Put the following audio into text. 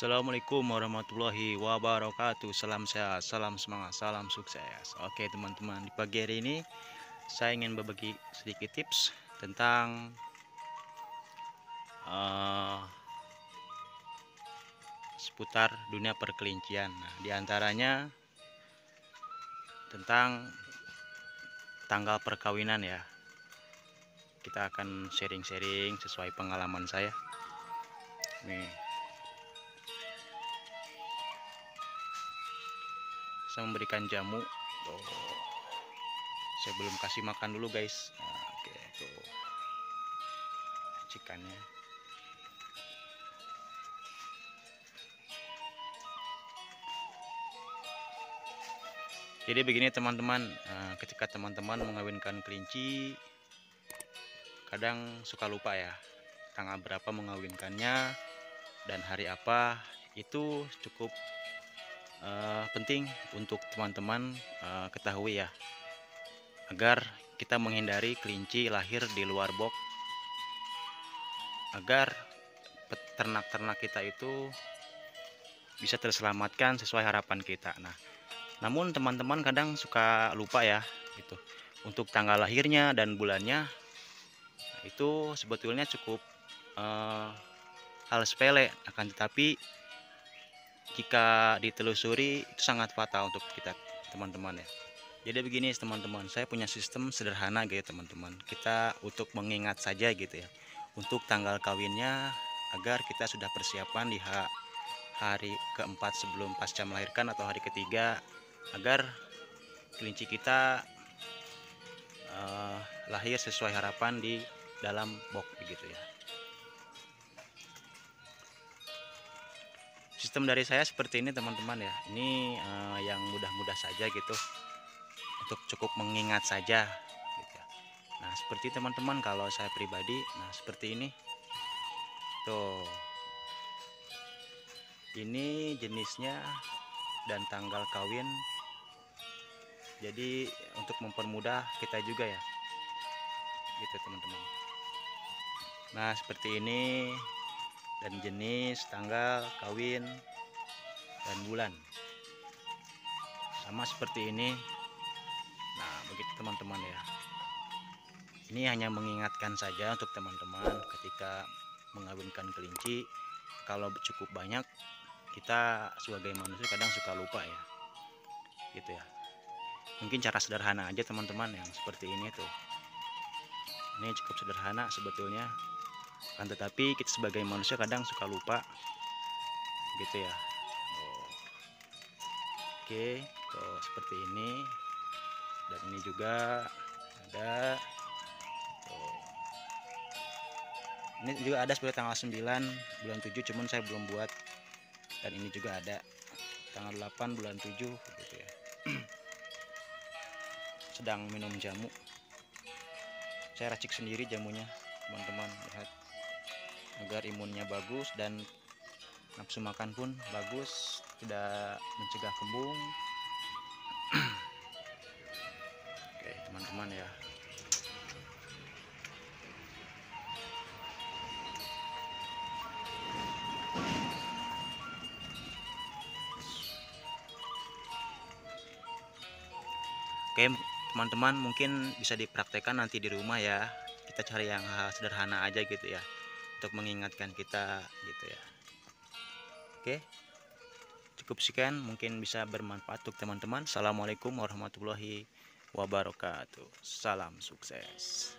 Assalamualaikum warahmatullahi wabarakatuh. Salam sehat, salam semangat, salam sukses. Oke teman-teman di pagi hari ini Saya ingin berbagi sedikit tips Tentang uh, Seputar dunia perkelincian. Nah, Di antaranya Tentang Tanggal perkawinan ya. Kita akan sharing-sharing sesuai pengalaman saya. Nih saya memberikan jamu. Tuh saya belum kasih makan dulu guys. Nah, oke tuh. Cikannya. Jadi begini teman-teman. Nah, ketika teman-teman mengawinkan kelinci kadang suka lupa ya tanggal berapa mengawinkannya dan hari apa. Itu cukup uh, penting untuk teman-teman uh, ketahui ya agar kita menghindari kelinci lahir di luar box. Agar ternak-ternak kita itu bisa terselamatkan sesuai harapan kita. Nah namun teman-teman kadang suka lupa ya gitu. Untuk tanggal lahirnya dan bulannya itu sebetulnya cukup uh, hal sepele. Akan tetapi jika ditelusuri itu sangat fatal untuk kita teman-teman ya. Jadi begini teman-teman saya punya sistem sederhana gitu teman-teman. Kita untuk mengingat saja gitu ya. Untuk tanggal kawinnya agar kita sudah persiapan di hari keempat sebelum pasca melahirkan atau hari ketiga agar kelinci kita uh, lahir sesuai harapan di dalam box begitu ya sistem dari saya seperti ini teman-teman ya. Ini uh, yang mudah-mudah saja gitu. Untuk cukup mengingat saja gitu. Ya. nah seperti teman-teman kalau saya pribadi nah seperti ini. Tuh. Ini jenisnya dan tanggal kawin. Jadi untuk mempermudah kita juga ya. Gitu teman-teman. Nah seperti ini dan jenis, tanggal, kawin, dan bulan. Sama seperti ini. Nah, begitu teman-teman ya. Ini hanya mengingatkan saja untuk teman-teman ketika mengawinkan kelinci, kalau cukup banyak kita sebagai manusia kadang suka lupa ya. Gitu ya. Mungkin cara sederhana aja teman-teman yang seperti ini tuh. Ini cukup sederhana sebetulnya kan tetapi kita sebagai manusia kadang suka lupa. Gitu ya. Oke tuh seperti ini. Dan ini juga ada. Ini juga ada sebenarnya tanggal 9 bulan 7 cuman saya belum buat. Dan ini juga ada. Tanggal 8 bulan 7 gitu ya. Sedang minum jamu. Saya racik sendiri jamunya teman-teman lihat agar imunnya bagus dan nafsu makan pun bagus tidak mencegah kembung. Oke teman-teman ya. Oke teman-teman mungkin bisa dipraktekkan nanti di rumah ya. Kita cari yang sederhana aja gitu ya untuk mengingatkan kita gitu ya. Oke. Cukup sekian mungkin bisa bermanfaat untuk teman-teman. Assalamualaikum warahmatullahi wabarakatuh. Salam sukses